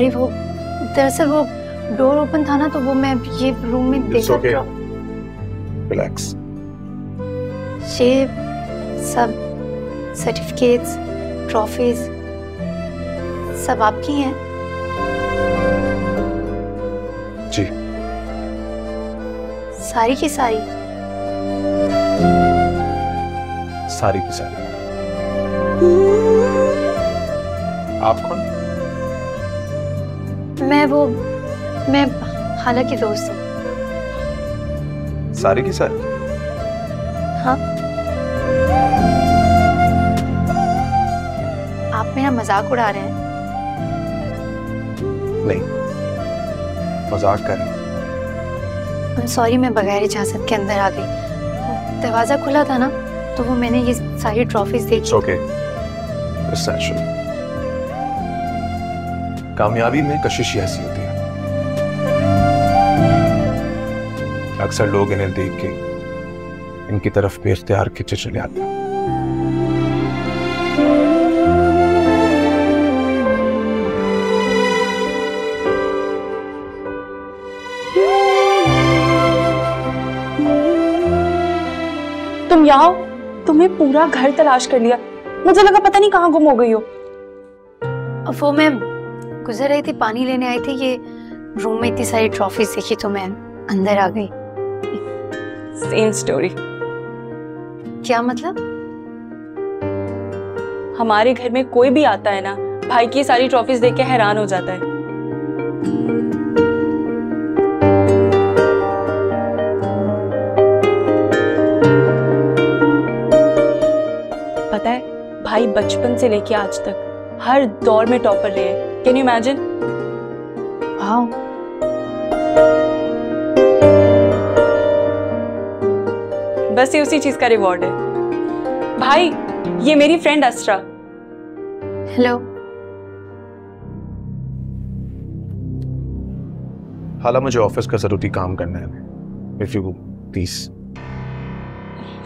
Sorry वो दरअसल वो डोर ओपन था ना तो वो मैं ये रूम में देखा okay. रिलैक्स ये सब सर्टिफिकेट्स ट्रॉफीज सब आपकी हैं? जी। सारी की सारी? सारी की सारी। आप कौन? मैं वो मैं हालाँकि दोस्त हूँ। सारी की सारी? हाँ। आप मेरा मज़ाक उड़ा रहे हैं। नहीं। मज़ाक कर रहे सॉरी मैं बगैर इजाज़त के अंदर आ गई। दरवाज़ा खुला था ना तो वो मैंने ये सारी ट्रॉफीज देखी ओके नेचुरल कामयाबी में कशिश ही ऐसी होती है। अक्सर लोग इन्हें देख के इनकी तरफ़ बेख्तियार खिंचे चले आते हैं। तुम यहाँ तुम्हें पूरा घर तलाश कर लिया। मुझे लगा पता नहीं कहाँ गुम हो गई हो। वो मैं गुजर रही थी पानी लेने आई थी ये रूम में इतनी सारी ट्रॉफीज देखी तो मैं अंदर आ गई। सेम स्टोरी क्या मतलब? हमारे घर में कोई भी आता है ना भाई की सारी ट्रॉफीज देख के हैरान हो जाता है। पता है भाई बचपन से लेके आज तक हर दौर में टॉपर रहे हैं। कैन यू इमेजिन वाओ बस ये उसी चीज़ का रिवॉर्ड है। भाई ये मेरी फ्रेंड अस्tra हेलो हाला मुझे ऑफ़िस का ज़रूरी काम करना है। इफ़ यू प्लीज़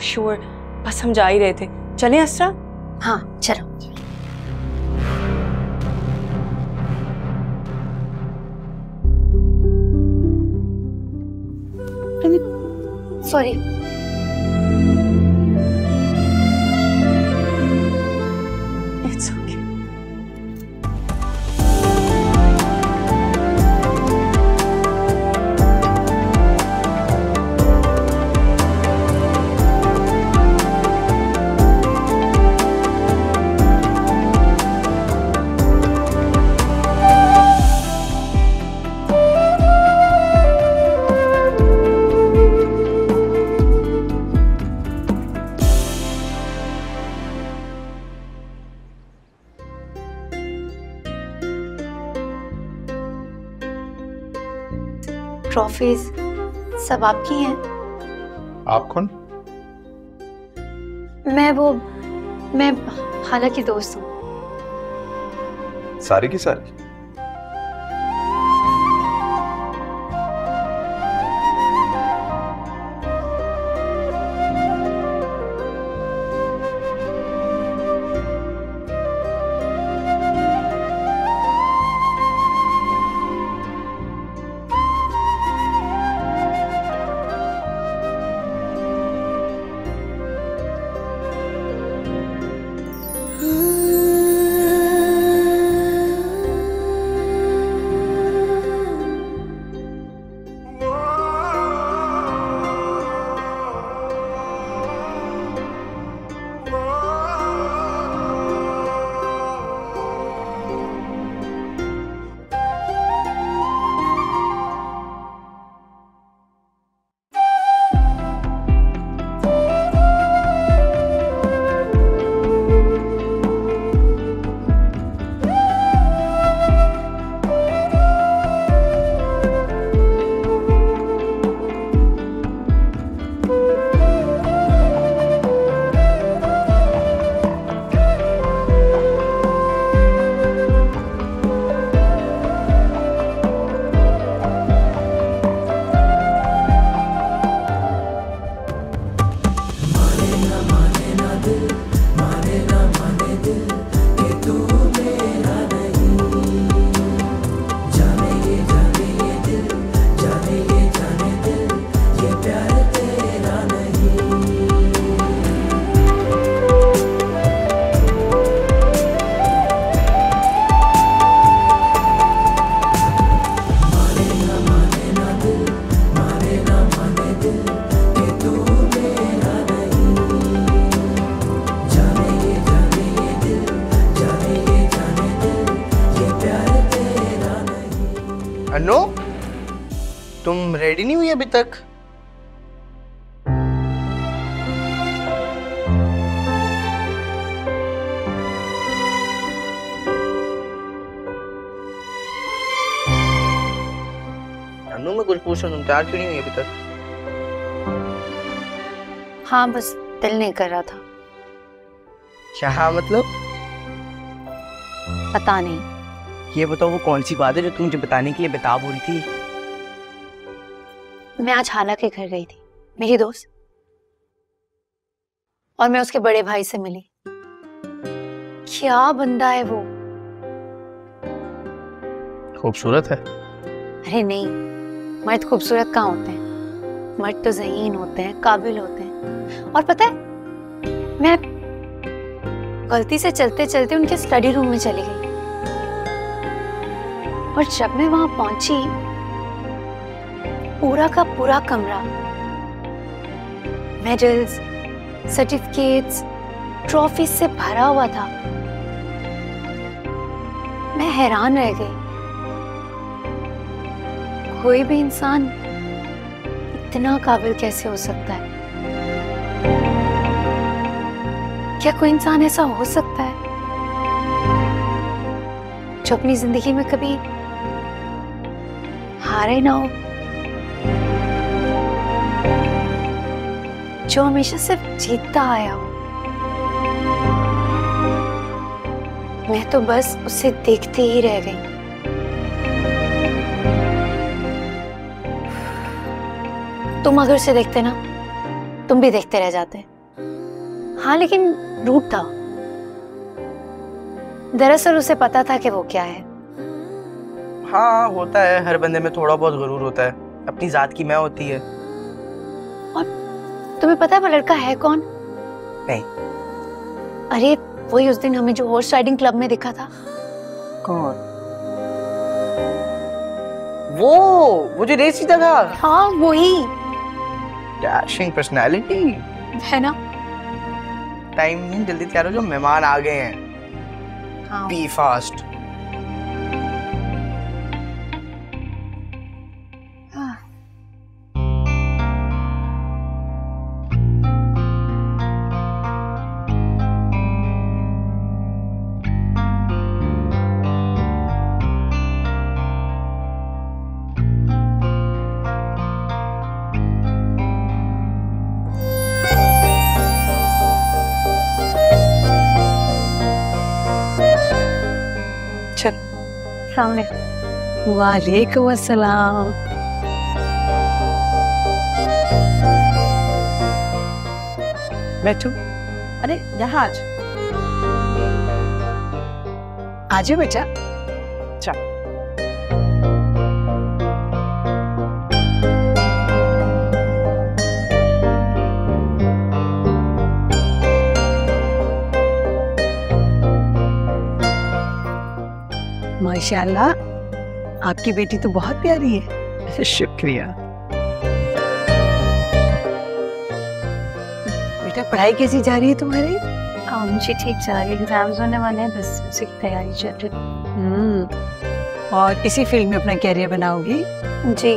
श्योर बस हम जा ही रहे थे। चलें अस्tra हाँ चलो। सॉरी ट्रॉफीज सब आपकी हैं? आप कौन? मैं वो मैं खाला की दोस्त हूँ। सारी की सारी? अभी तक। अनु मैं कुछ पूछ रहा हूँ तुम तैयार क्यों नहीं हुई अभी तक? हाँ बस दिल नहीं कर रहा था। क्या मतलब? पता नहीं। ये बताओ वो कौन सी बात है जो तुम मुझे बताने के लिए बेताब हो रही थी? मैं आज हाला के घर गई थी मेरी दोस्त। और मैं उसके बड़े भाई से मिली। क्या बंदा है वो? खूबसूरत है। अरे नहीं मर्द खूबसूरत कहाँ होते हैं? मर्द तो जहीन होते हैं काबिल होते हैं। और पता है मैं गलती से चलते चलते उनके स्टडी रूम में चली गई। और जब मैं वहाँ पहुँची पूरा का पूरा कमरा। मेडल्स सर्टिफिकेट्स ट्रॉफी से भरा हुआ था। मैं हैरान रह गई। कोई भी इंसान इतना काबिल कैसे हो सकता है? क्या कोई इंसान ऐसा हो सकता है जो अपनी ज़िंदगी में कभी हारे ना हो? जो हमेशा सिर्फ़ जीतता आया हो। मैं तो बस उसे देखते ही रह गई। तुम अगर उसे देखते ना तुम भी देखते रह जाते। हाँ लेकिन रूट था। दरअसल उसे पता था कि वो क्या है। हाँ होता है। हर बंदे में थोड़ा बहुत गरूर होता है। अपनी जात की मैं होती है। तुम्हें पता है वो लड़का है कौन? नहीं। अरे वही उस दिन हमें जो हॉर्स राइडिंग क्लब में दिखा था। कौन? वो वो जो रेस था हाँ वही। डैशिंग पर्सनालिटी है ना? टाइम नहीं जल्दी तैयार हो जो मेहमान आ गए हैं। हाँ। बी फास्ट सामने। वालेकुम अस्सलाम। बैठो। अरे जहाज़। आज बेटा। माशाल्लाह। आपकी बेटी तो बहुत प्यारी है। शुक्रिया। बेटा पढ़ाई कैसी जा रही है तुम्हारी? हाँ मुझे ठीक जा रही है। एग्ज़ाम्स होने वाले हैं बस उसी की तैयारी चल रही हम्म और इसी फ़ील्ड में अपना कैरियर बनाओगी? जी।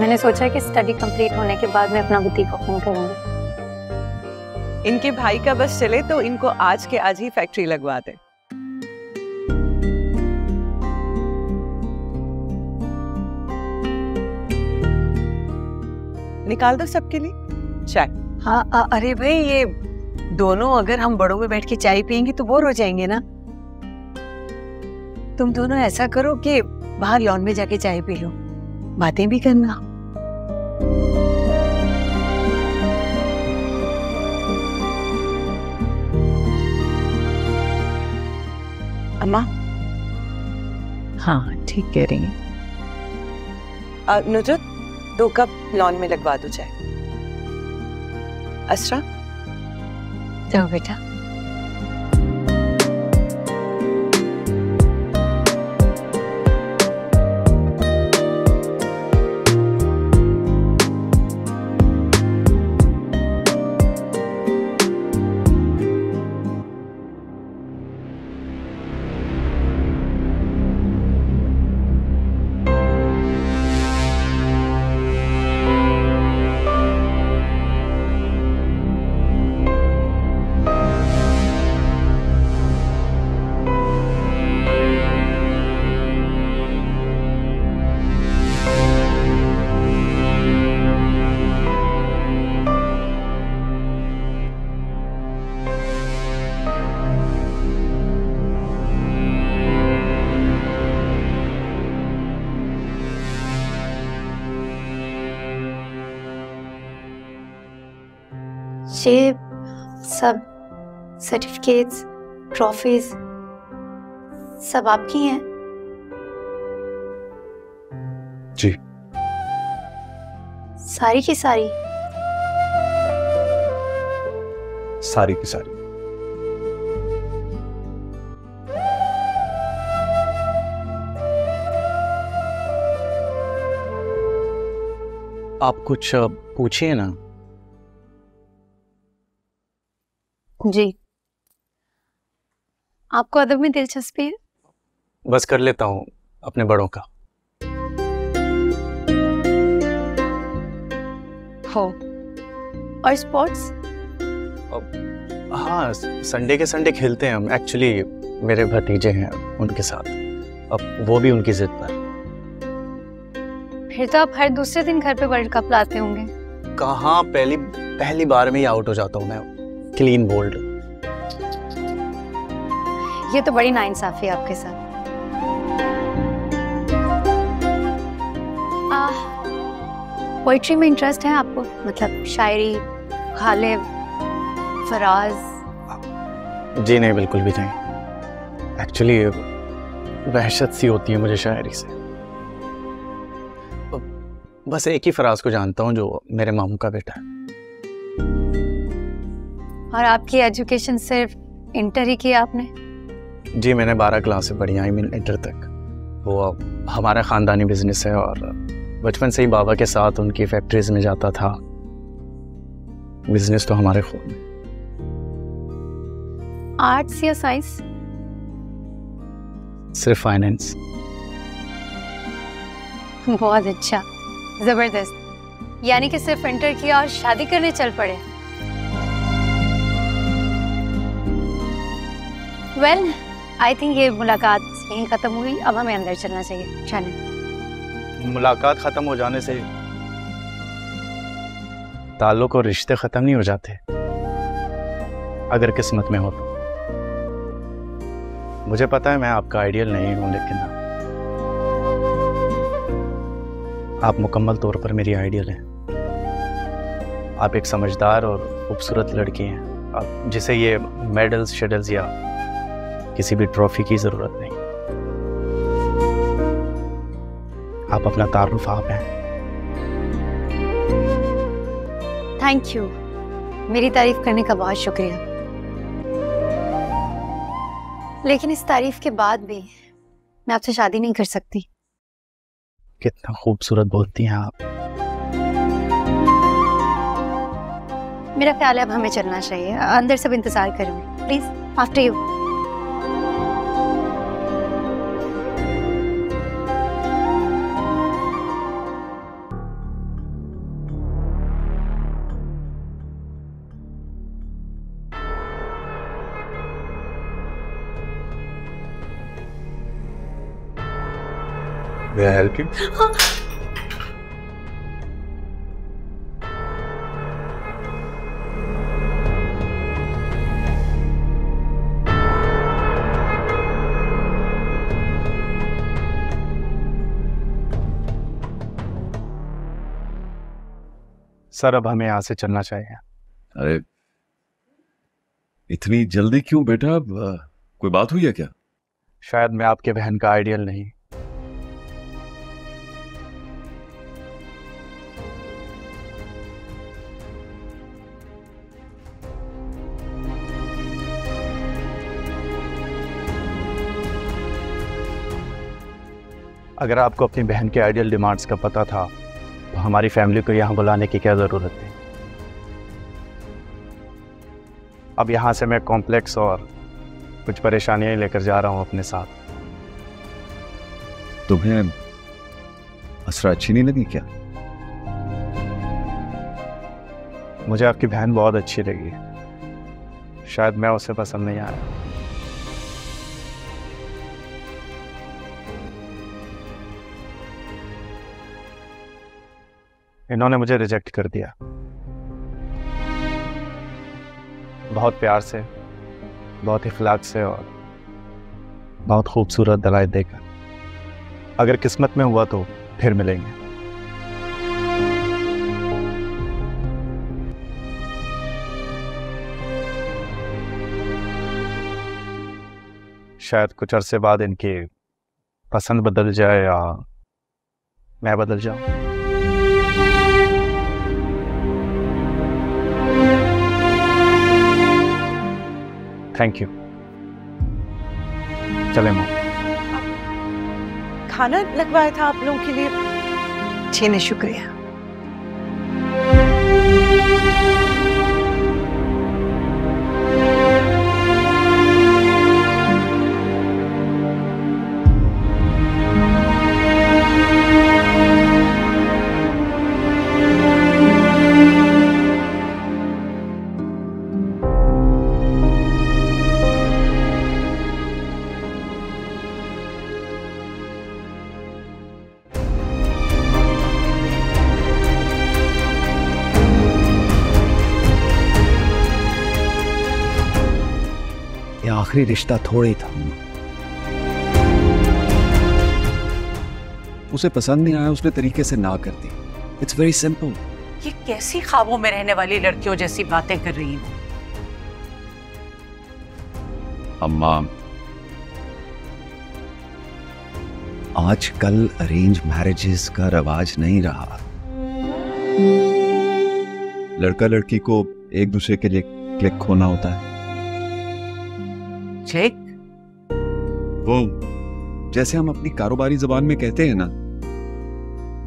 मैंने सोचा कि स्टडी कंप्लीट होने के बाद मैं अपना बुटीक ओपन करूँगी। इनके भाई का बस चले तो इनको आज के आज ही फैक्ट्री लगवा दे। निकाल दो सबके लिए। चाय हाँ आ, अरे भाई ये दोनों अगर हम बड़ों में बैठ के चाय पियेंगे तो बोर हो जाएँगे ना? तुम दोनों ऐसा करो कि बाहर लॉन में जाके चाय पी लो। बातें भी करना। अम्मा? हाँ ठीक कह रही हैं। नुजत दो कप लॉन में लगवा दो चाय। असरा? जाओ बेटा। ये सब सर्टिफिकेट्स ट्रॉफीज सब आपकी हैं। जी। सारी की सारी। सारी की सारी। आप कुछ पूछिए ना। जी। आपको अदब में दिलचस्पी है? बस कर लेता हूँ अपने बड़ों का। हो। और स्पोर्ट्स? हाँ संडे के संडे खेलते हैं हम। एक्चुअली मेरे भतीजे हैं उनके साथ। अब वो भी उनकी जिद पर। फिर तो आप हर दूसरे दिन घर पे वर्ल्ड कप लाते होंगे। कहाँ पहली पहली बार में ही आउट हो जाता हूँ मैं। क्लीन बोल्ड ये तो बड़ी नाइंसाफी है आपके साथ। पोइट्री में इंटरेस्ट है आपको? मतलब शायरी गालिब फराज? जी नहीं बिल्कुल भी नहीं। एक्चुअली वहशत सी होती है मुझे शायरी से। बस एक ही फराज को जानता हूँ जो मेरे मामू का बेटा है। और आपकी एजुकेशन सिर्फ़ इंटर ही की आपने? जी मैंने बारह क्लास से पढ़ी आई मीन इंटर तक। वो अब हमारा ख़ानदानी बिज़नेस है और बचपन से ही बाबा के साथ उनकी फैक्ट्रीज में जाता था। बिज़नेस तो हमारे खून में। आर्ट्स या साइंस सिर्फ़ फाइनेंस बहुत अच्छा। ज़बरदस्त। यानी कि सिर्फ़ इंटर किया और शादी करने चल पड़े। वेल आई थिंक ये मुलाकात यहीं खत्म हुई। अब हमें अंदर चलना चाहिए। चलें मुलाकात ख़त्म हो जाने से ताल्लुक और रिश्ते ख़त्म नहीं हो जाते। अगर किस्मत में हो तो। मुझे पता है मैं आपका आइडियल नहीं हूँ, लेकिन आप मुकम्मल तौर पर मेरी आइडियल हैं। आप एक समझदार और खूबसूरत लड़की हैं। आप जिसे ये मेडल्स, शेडल्स या किसी भी ट्रॉफी की ज़रूरत नहीं। आप अपना तारुफ आप हैं। थैंक यू मेरी तारीफ़ करने का बहुत शुक्रिया। लेकिन इस तारीफ़ के बाद भी मैं आपसे शादी नहीं कर सकती। कितना खूबसूरत बोलती हैं आप। मेरा ख्याल है अब हमें चलना चाहिए। अंदर सब इंतज़ार करेंगे। Please after you You? Sir अब हमें यहाँ से चलना चाहिए। अरे इतनी जल्दी क्यों बेटा? अब, कोई बात हुई है क्या? शायद मैं आपके बहन का आइडियल नहीं। अगर आपको अपनी बहन के आइडियल डिमांड्स का पता था तो हमारी फैमिली को यहाँ बुलाने की क्या ज़रूरत थी? अब यहाँ से मैं कॉम्प्लेक्स और कुछ परेशानियाँ लेकर जा रहा हूँ अपने साथ। तुम्हें असरा अच्छी नहीं लगी क्या? मुझे आपकी बहन बहुत अच्छी लगी। शायद मैं उसे पसंद नहीं आया इन्होंने मुझे रिजेक्ट कर दिया। बहुत प्यार से, बहुत इखलाक से और बहुत खूबसूरत दलाई देकर। अगर किस्मत में हुआ तो फिर मिलेंगे। शायद कुछ अरसे बाद इनके पसंद बदल जाए या मैं बदल जाऊँ। थैंक यू चले मोम खाना लगवाया था आप लोगों के लिए? जी नहीं शुक्रिया। आखिरी रिश्ता थोड़ा था। उसे पसंद नहीं आया उसने तरीके से ना कर दी। इट्स वेरी सिंपल ये कैसी ख्वाबों में रहने वाली लड़कियों जैसी बातें कर रही हूँ? अम्मा आजकल अरेंज मैरिजेस का रवाज नहीं रहा। लड़का लड़की को एक दूसरे के लिए क्लिक होना होता है। क्लिक वो, जैसे हम अपनी कारोबारी जबान में कहते हैं ना,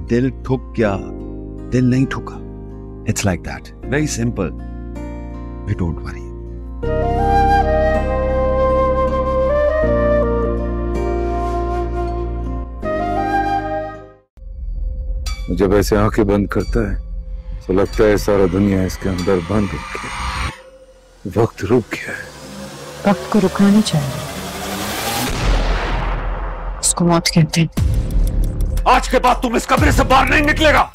दिल ठुक गया, दिल नहीं ठुका। It's like that very simple don't worry जब ऐसे आँखें बंद करता है तो लगता है सारा दुनिया इसके अंदर बंद हो गया। वक्त रुक गया है। वक्त को रुकना नहीं चाहिए। उसको मौत कहते हैं। आज के बाद तुम इस कमरे से बाहर नहीं निकलेगा।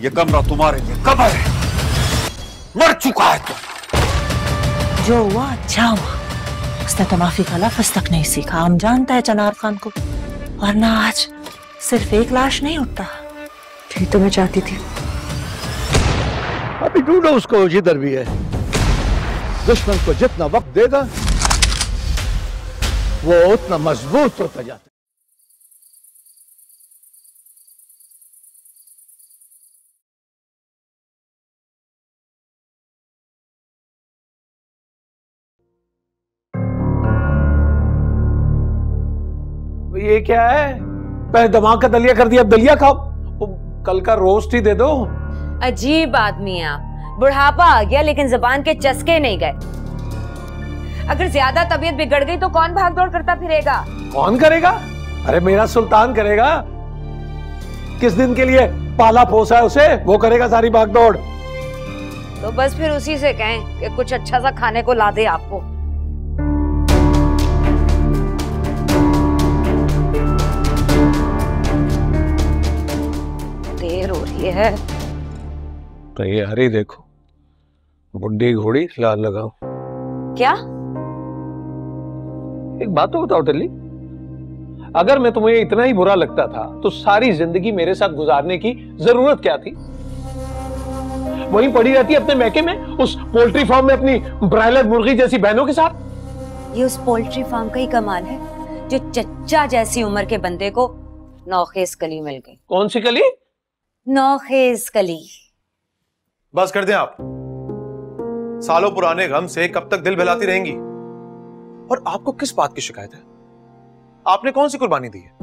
ये कमरा तुम्हारे लिए कबर है। मर चुका है तुम जो हुआ अच्छा हुआ। उसने तो माफ़ी का लफ्ज तक नहीं सीखा। हम जानता है चनार खान को। वरना आज सिर्फ़ एक लाश नहीं उठता। यही तो मैं चाहती थी। अभी ढूंढो उसको जिधर भी है। दुश्मन को जितना वक्त देगा वो उतना मज़बूत होता जाता है। ये क्या है? पहले दिमाग का दलिया कर दिया अब दलिया खाओ। कल का रोस्ट ही दे दो। अजीब आदमी है आप। बुढ़ापा आ गया लेकिन जबान के चस्के नहीं गए। अगर ज़्यादा तबीयत बिगड़ गई तो कौन भाग दौड़ करता फिरेगा? कौन करेगा? अरे मेरा सुल्तान करेगा। किस दिन के लिए पाला पोसा है उसे? वो करेगा सारी भाग दौड़ तो बस फिर उसी से कहें कि कुछ अच्छा सा खाने को ला दे आपको। देर हो रही है। तो ये हरी देखो। बुड्ढी घोड़ी लाल लगाओ क्या? एक बात तो बताओ टल्ली। अगर मैं तुम्हें इतना ही बुरा लगता था तो सारी ज़िंदगी मेरे साथ गुजारने की ज़रूरत क्या थी? वहीं पड़ी रहती अपने मैके में उस पोल्ट्री फार्म में अपनी ब्रायलर मुर्गी जैसी बहनों के साथ? ये उस पोल्ट्री फार्म का ही कमाल है जो चच्चा जैसी उम्र के बंदे को नौखेज कली मिल गई। कौन सी कली? नौखेज कली। बस कर दें आप। सालों पुराने गम से कब तक दिल बहलाती रहेंगी? और आपको किस बात की शिकायत है? आपने कौन सी कुर्बानी दी है?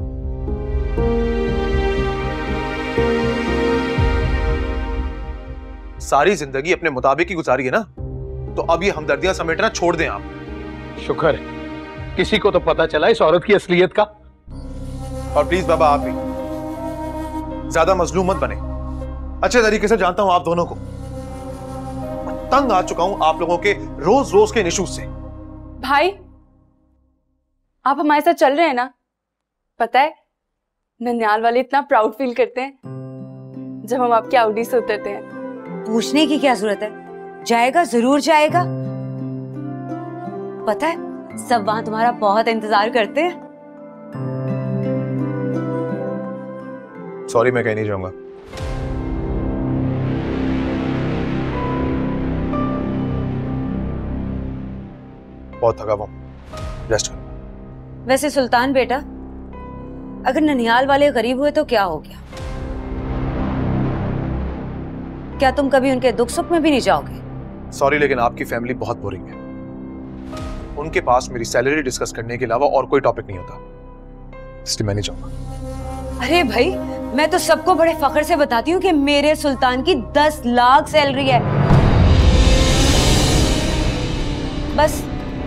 सारी ज़िंदगी अपने मुताबिक ही गुजारी है ना? तो अब ये हमदर्दियाँ समेटना छोड़ दें आप। शुक्र है। किसी को तो पता चला इस औरत की असलियत का। और प्लीज़ बाबा आप भी। ज़्यादा मजलूम मत बने। अच्छे तरीके से जानता हूँ आप दोनों को। तंग आ चुका हूँ आप लोगों के रोज रोज के निशूज से। भाई आप हमारे साथ चल रहे हैं ना? पता है ननियाल वाले इतना प्राउड फील करते हैं जब हम आपके आउडी से उतरते हैं। पूछने की क्या ज़रूरत है? जाएगा ज़रूर जाएगा। पता है सब वहाँ तुम्हारा बहुत इंतज़ार करते हैं। सॉरी मैं कहीं नहीं जाऊँगा। बहुत थका हुआ रेस्ट कर। वैसे सुल्तान बेटा अगर ननिहाल वाले गरीब हुए तो क्या हो गया? क्या तुम कभी उनके दुख सुख में भी नहीं जाओगे? सॉरी लेकिन आपकी फैमिली बहुत बोरिंग है। उनके पास मेरी सैलरी डिस्कस करने के अलावा और कोई टॉपिक नहीं होता। इसलिए मैं नहीं चाहूँगा अरे भाई मैं तो सबको बड़े फखर से बताती हूँ कि मेरे सुल्तान की दस लाख सैलरी है। बस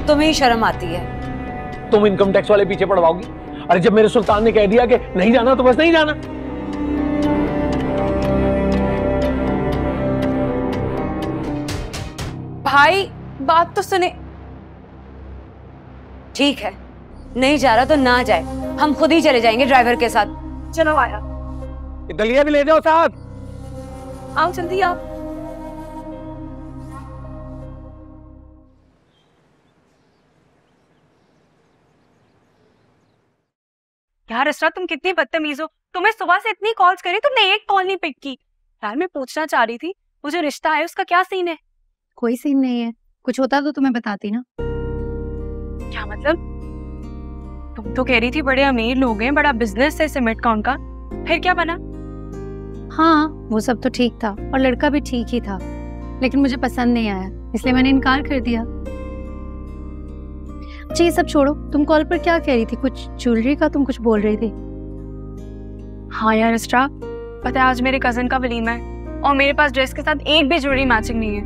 तुम्हें ही शर्म आती है। तुम इनकम टैक्स वाले पीछे पड़वाओगी। अरे जब मेरे सुल्तान ने कह दिया कि नहीं जाना तो बस नहीं जाना। भाई बात तो सुने। ठीक है नहीं जा रहा तो ना जाए। हम खुद ही चले जाएँगे ड्राइवर के साथ। चलो आया। दलिया भी ले जाओ साथ। आओ जल्दी आओ। यार असरा तुम कितनी बदतमीज हो। तुम्हें सुबह से इतनी कॉल्स करी तुमने एक कॉल नहीं पिक की। यार मैं पूछना चाह रही थी वो जो रिश्ता है उसका क्या सीन है? कोई सीन नहीं है। कुछ होता तो तुम्हें बताती ना। क्या मतलब? तुम तो कह रही थी बड़े अमीर लोग हैं बड़ा बिज़नेस है सीमेंट का। उनका फिर क्या बना? हाँ वो सब तो ठीक था और लड़का भी ठीक ही था। लेकिन मुझे पसंद नहीं आया इसलिए मैंने इनकार कर दिया। अच्छा ये सब छोड़ो। तुम कॉल पर क्या कह रही थी? कुछ ज्वेलरी का तुम कुछ बोल रही थी? हाँ यार अस्ट्रा पता है आज मेरे कज़न का वलीमा है और मेरे पास ड्रेस के साथ एक भी ज्वेलरी मैचिंग नहीं है।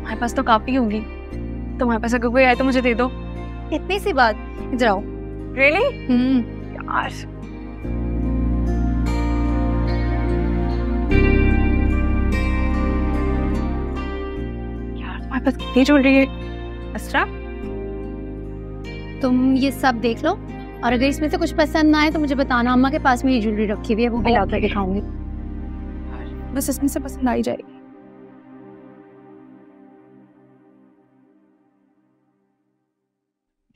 हमारे पास तो काफ़ी होगी। तुम्हारे पास अगर कोई आए तो मुझे दे दो। इतनी सी बात। आओ रियली हम्म। यार। यार तुम्हारे पास कितनी ज्वेलरी है? अस्ट्रा तुम ये सब देख लो। और अगर इसमें से कुछ पसंद ना आए तो मुझे बताना। अम्मा के पास में ये ज्वेलरी रखी हुई है वो भी ला कर दिखाऊँगी बस इसमें से पसंद आई जाएगी।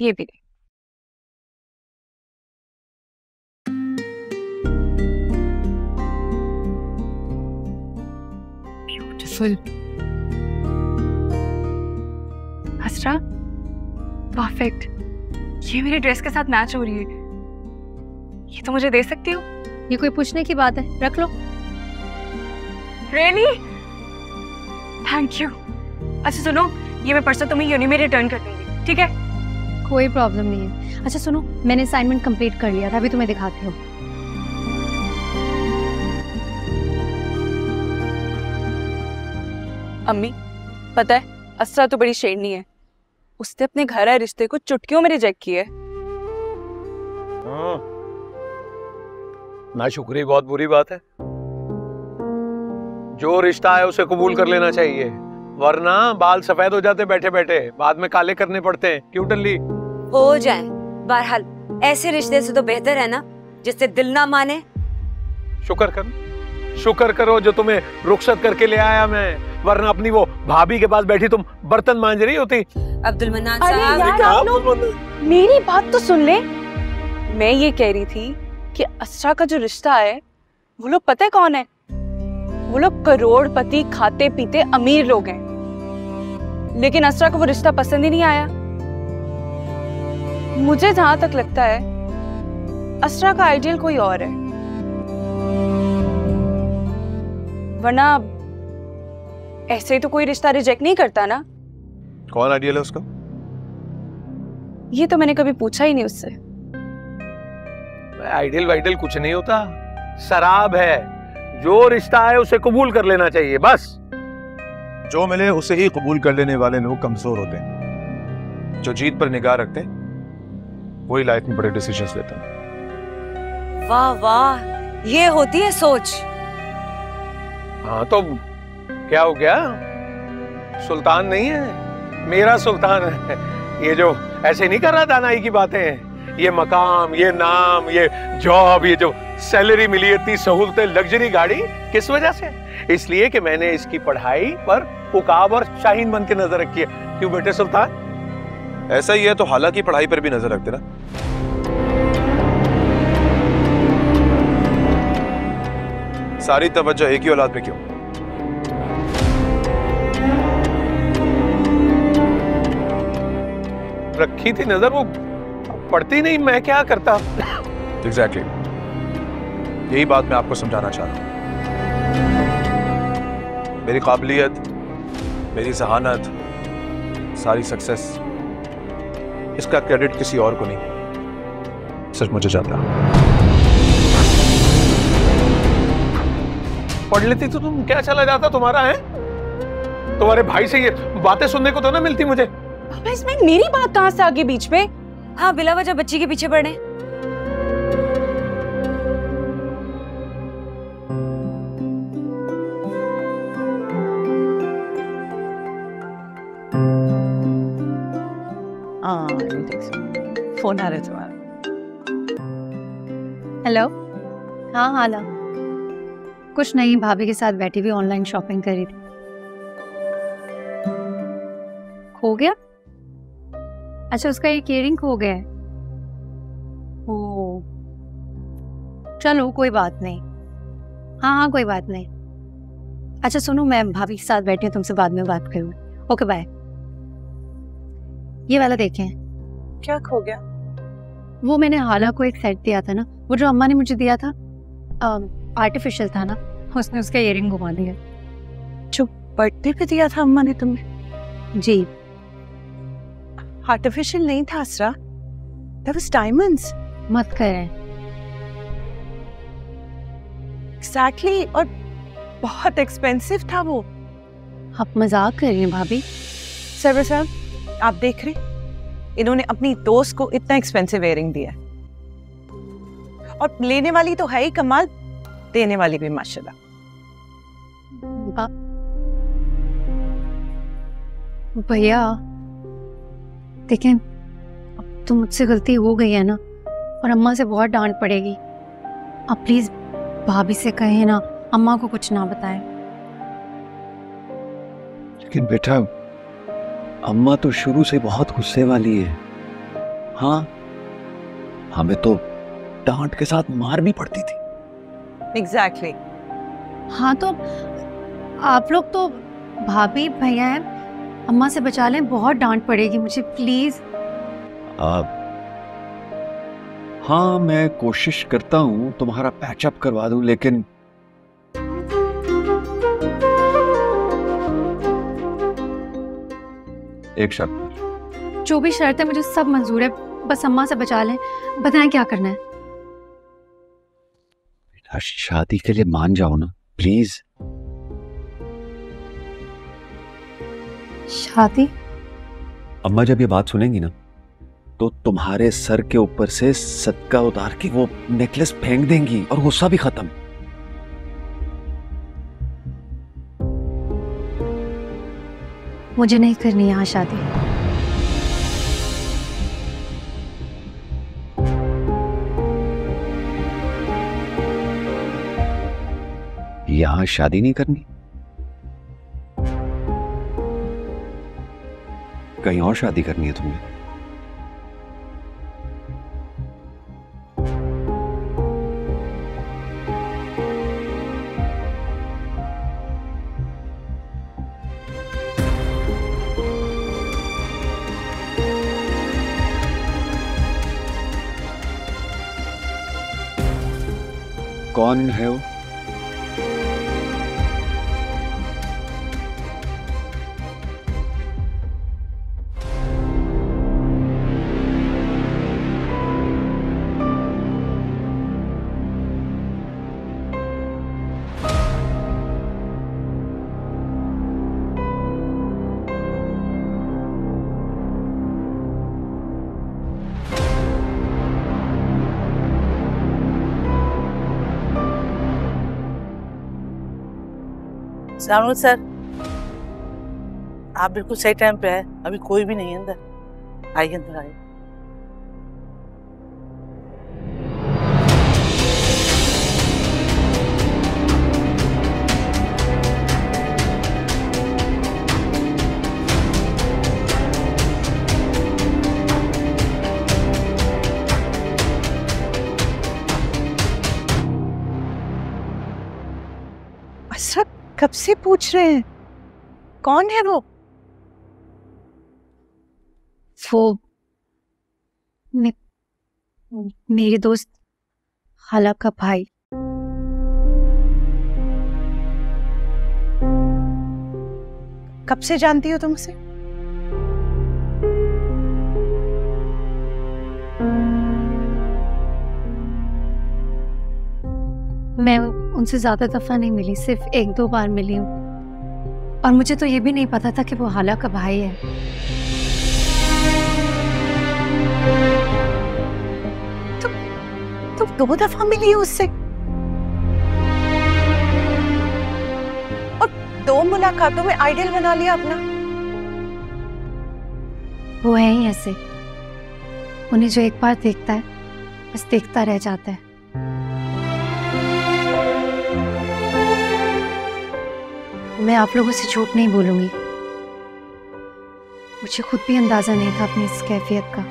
ये भी। ब्यूटीफुल हसरा परफेक्ट ये मेरे ड्रेस के साथ मैच हो रही है। ये तो मुझे दे सकती हो? ये कोई पूछने की बात है। रख लो। रेनी थैंक यू अच्छा सुनो ये मैं परसों तुम्हें यूनि में रिटर्न कर दूँगी ठीक है? कोई प्रॉब्लम नहीं है। अच्छा सुनो मैंने असाइनमेंट कंप्लीट कर लिया था अभी तुम्हें दिखाती हूँ। अम्मी पता है असरा तो बड़ी शेरनी है। उसने अपने घर आए रिश्ते को चुटकियों में रिजेक्ट किया हाँ। ना शुक्री बहुत बुरी बात है। जो रिश्ता है उसे कबूल कर लेना चाहिए वरना बाल सफ़ेद हो जाते बैठे बैठे बाद में काले करने पड़ते हैं। क्यों टल्ली? हो जाए। बहरहाल ऐसे रिश्ते से तो बेहतर है ना जिससे दिल ना माने। शुक्र करो शुक्र करो जो तुम्हें रुखसत करके ले आया मैं। वरना अपनी वो भाभी के पास बैठी तुम बर्तन मांज रही होती। अब्दुल मन्नान अरे यार आप लोग मेरी बात तो सुन ले। मैं ये कह रही थी कि असरा का जो रिश्ता है वो लोग पता है कौन है? वो लोग करोड़पति खाते पीते अमीर लोग हैं। लेकिन असरा को वो रिश्ता पसंद ही नहीं आया। मुझे जहाँ तक लगता है असरा का आइडियल कोई और है। वरना ऐसे ही तो कोई रिश्ता रिजेक्ट नहीं करता ना। कौन आइडियल है उसका? ये तो मैंने कभी पूछा ही नहीं उससे। आइडियल वाइडियल कुछ नहीं होता। शराब है। जो रिश्ता है उसे कबूल कर लेना चाहिए बस। जो मिले उसे ही कबूल कर लेने वाले लोग कमज़ोर होते हैं। जो जीत पर निगाह रखते हैं वही लाइफ में बड़े डिसीजंस लेते हैं। वाह वाह ये होती है सोच। हाँ तो क्या हो गया? सुल्तान नहीं है? मेरा सुल्तान है। ये जो ऐसे नहीं कर रहा दानाई की बातें? ये मकाम, ये नाम, ये जॉब, ये जो सैलरी मिली, इतनी सहूलतें, लग्जरी गाड़ी किस वजह से? इसलिए कि मैंने इसकी पढ़ाई पर उकाब और शाहीन बन के नज़र रखी है। क्यों बेटे सुल्तान? ऐसा ही है तो हालाँकि पढ़ाई पर भी नज़र रखते ना। सारी तवज्जो एक ही औलाद पे क्यों? रखी थी नज़र वो पढ़ती नहीं मैं क्या करता? Exactly exactly. यही बात मैं आपको समझाना चाह रहा हूँ। मेरी काबिलियत मेरी जहानत सारी सक्सेस इसका क्रेडिट किसी और को नहीं। सिर्फ़ मुझे जाता पढ़ लेती तो तुम क्या चला जाता तुम्हारा है? तुम्हारे भाई से ये बातें सुनने को तो ना मिलती मुझे। पापा इसमें मेरी बात कहाँ से आगे बीच में? हाँ बिला वजह बच्ची के पीछे पड़े। हाँ फ़ोन आ रहा है तुम्हारा। हेलो हाँ हाला कुछ नहीं भाभी के साथ बैठी हुई ऑनलाइन शॉपिंग करी थी। खो गया? अच्छा उसका एक इयरिंग खो गया है। ओ चलो कोई बात नहीं। हाँ हाँ कोई बात नहीं। अच्छा सुनो मैं भाभी के साथ बैठी हूँ तुमसे बाद में बात करूँ। ओके बाय ये वाला देखें। क्या खो गया? वो मैंने हाला को एक सेट दिया था ना वो जो अम्मा ने मुझे दिया था आर्टिफिशियल था ना उसने उसका इयरिंग घुमा दिया। जो बर्थडे पे दिया था अम्मा ने तुम्हें? जी। आर्टिफिशियल नहीं था असरा दैट वाज डायमंड्स मत करें। एग्जैक्टली और बहुत एक्सपेंसिव था वो. आप मज़ाक कर रही हैं भाभी। सर्वर साहब आप देख रहे इन्होंने अपनी दोस्त को इतना एक्सपेंसिव एयरिंग दिया और लेने वाली तो है ही कमाल देने वाली भी माशाल्लाह। भैया देखें अब तो मुझसे गलती हो गई है ना और अम्मा से बहुत डांट पड़ेगी। आप प्लीज़ भाभी से कहें ना अम्मा को कुछ ना बताएँ। लेकिन बेटा अम्मा तो शुरू से बहुत गुस्से वाली है। हाँ हमें तो डांट के साथ मार भी पड़ती थी। Exactly exactly. हाँ तो आप लोग तो भाभी भैया हैं अम्मा से बचा लें बहुत डांट पड़ेगी मुझे प्लीज़। अब हाँ मैं कोशिश करता हूँ तुम्हारा पैचअप करवा दूँ लेकिन एक शर्त। जो भी शर्त है मुझे सब मंजूर है। बस अम्मा से बचा लें। बताएँ क्या करना है? बेटा शादी के लिए मान जाओ ना प्लीज़। शादी? अम्मा जब ये बात सुनेंगी ना तो तुम्हारे सर के ऊपर से सदका उतार के वो नेकलेस फेंक देंगी और गुस्सा भी खत्म। मुझे नहीं करनी यहाँ शादी। यहाँ शादी नहीं करनी? कहीं और शादी करनी है तुम्हें। कौन है वो? सलाम सर, आप बिल्कुल सही टाइम पे है। अभी कोई भी नहीं है अंदर। आइए अंदर, आइए। कब से पूछ रहे हैं? कौन है वो? वो मे, मेरी दोस्त हाला का भाई। कब से जानती हो तुम उसे? मैं उनसे ज़्यादा दफ़ा नहीं मिली, सिर्फ़ एक दो बार मिली हूँ। और मुझे तो ये भी नहीं पता था कि वो हाला का भाई है। तुम तुम दो दफ़ा मिली हो उससे। और दो मुलाकातों में आइडियल बना लिया अपना। वो है ही ऐसे। उन्हें जो एक बार देखता है, बस देखता रह जाता है। मैं आप लोगों से झूठ नहीं बोलूँगी। मुझे खुद भी अंदाज़ा नहीं था अपनी इस कैफियत का।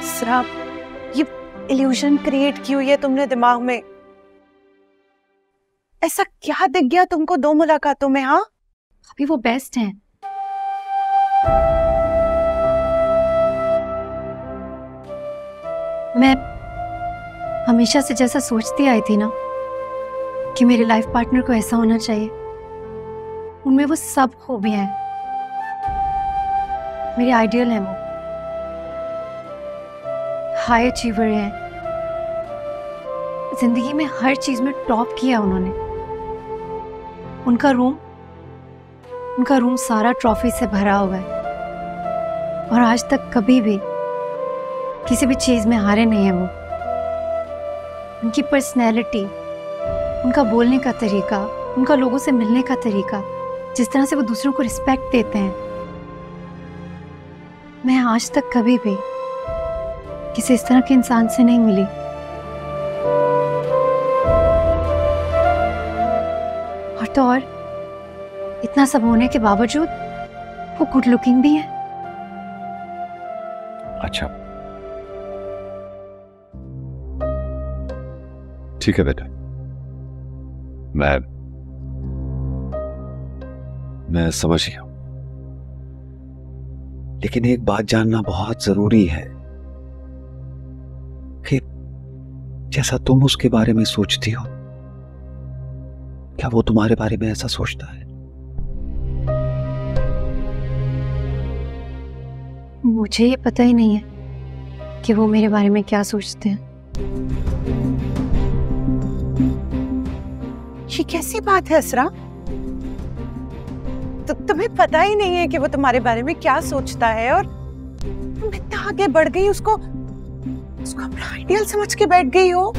इसरा ये इल्यूजन क्रिएट की हुई है तुमने दिमाग में? ऐसा क्या दिख गया तुमको दो मुलाकातों में हाँ? अभी वो बेस्ट हैं। मैं हमेशा से जैसा सोचती आई थी ना कि मेरे लाइफ पार्टनर को ऐसा होना चाहिए। उनमें वो सब खूबियाँ हैं। मेरे आइडियल हैं वो। हाई अचीवर हैं। ज़िंदगी में हर चीज़ में टॉप किया उन्होंने। उनका रूम उनका रूम सारा ट्रॉफी से भरा हुआ है। और आज तक कभी भी किसी भी चीज़ में हारे नहीं है वो। उनकी पर्सनैलिटी उनका बोलने का तरीका, उनका लोगों से मिलने का तरीका, जिस तरह से वो दूसरों को रिस्पेक्ट देते हैं। मैं आज तक कभी भी किसी इस तरह के इंसान से नहीं मिली। और तो और, इतना सब होने के बावजूद, वो गुड लुकिंग भी है। अच्छा। ठीक है बेटा। मैं मैं समझ गया लेकिन एक बात जानना बहुत ज़रूरी है कि जैसा तुम उसके बारे में सोचती हो, क्या वो तुम्हारे बारे में ऐसा सोचता है? मुझे ये पता ही नहीं है कि वो मेरे बारे में क्या सोचते हैं। ये कैसी बात है असरा? तो तुम्हें पता ही नहीं है कि वो तुम्हारे बारे में क्या सोचता है और तुम इतना आगे बढ़ गई उसको उसको अपना आइडियल समझ के बैठ गई हो।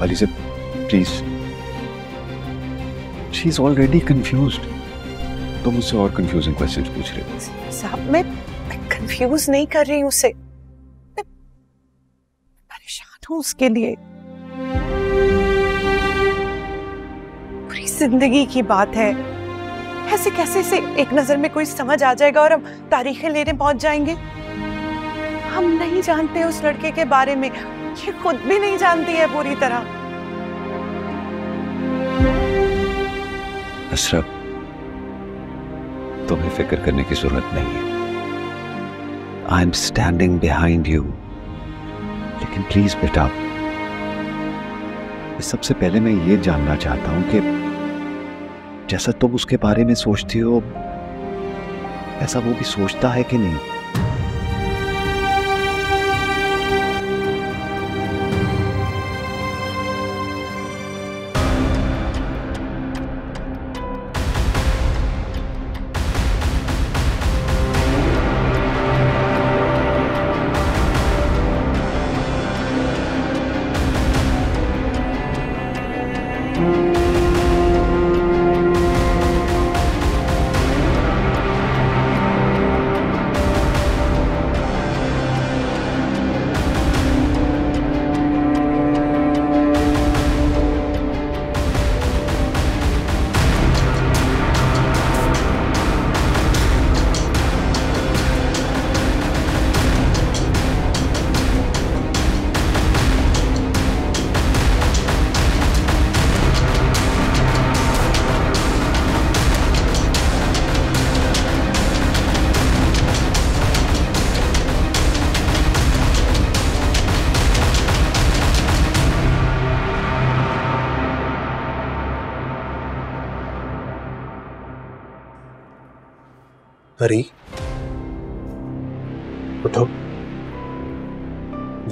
वाली से please she is already confuse तुम मुझसे और कंफ्यूजिंग क्वेश्चंस पूछ रहे हो। साहब मैं कंफ्यूज नहीं कर रही हूँ उसे। मैं परेशान हूँ उसके लिए। ज़िंदगी की बात है। ऐसे कैसे से एक नज़र में कोई समझ आ जाएगा और हम तारीखें लेने पहुँच जाएँगे? हम नहीं जानते उस लड़के के बारे में। ये खुद भी नहीं जानती है पूरी तरह। अशरफ, तुम्हें फ़िक्र करने की ज़रूरत नहीं है। I am standing behind you लेकिन प्लीज़ बेटा सबसे पहले मैं ये जानना चाहता हूँ कि जैसा तुम उसके बारे में सोचती हो ऐसा वो भी सोचता है कि नहीं?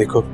देखो।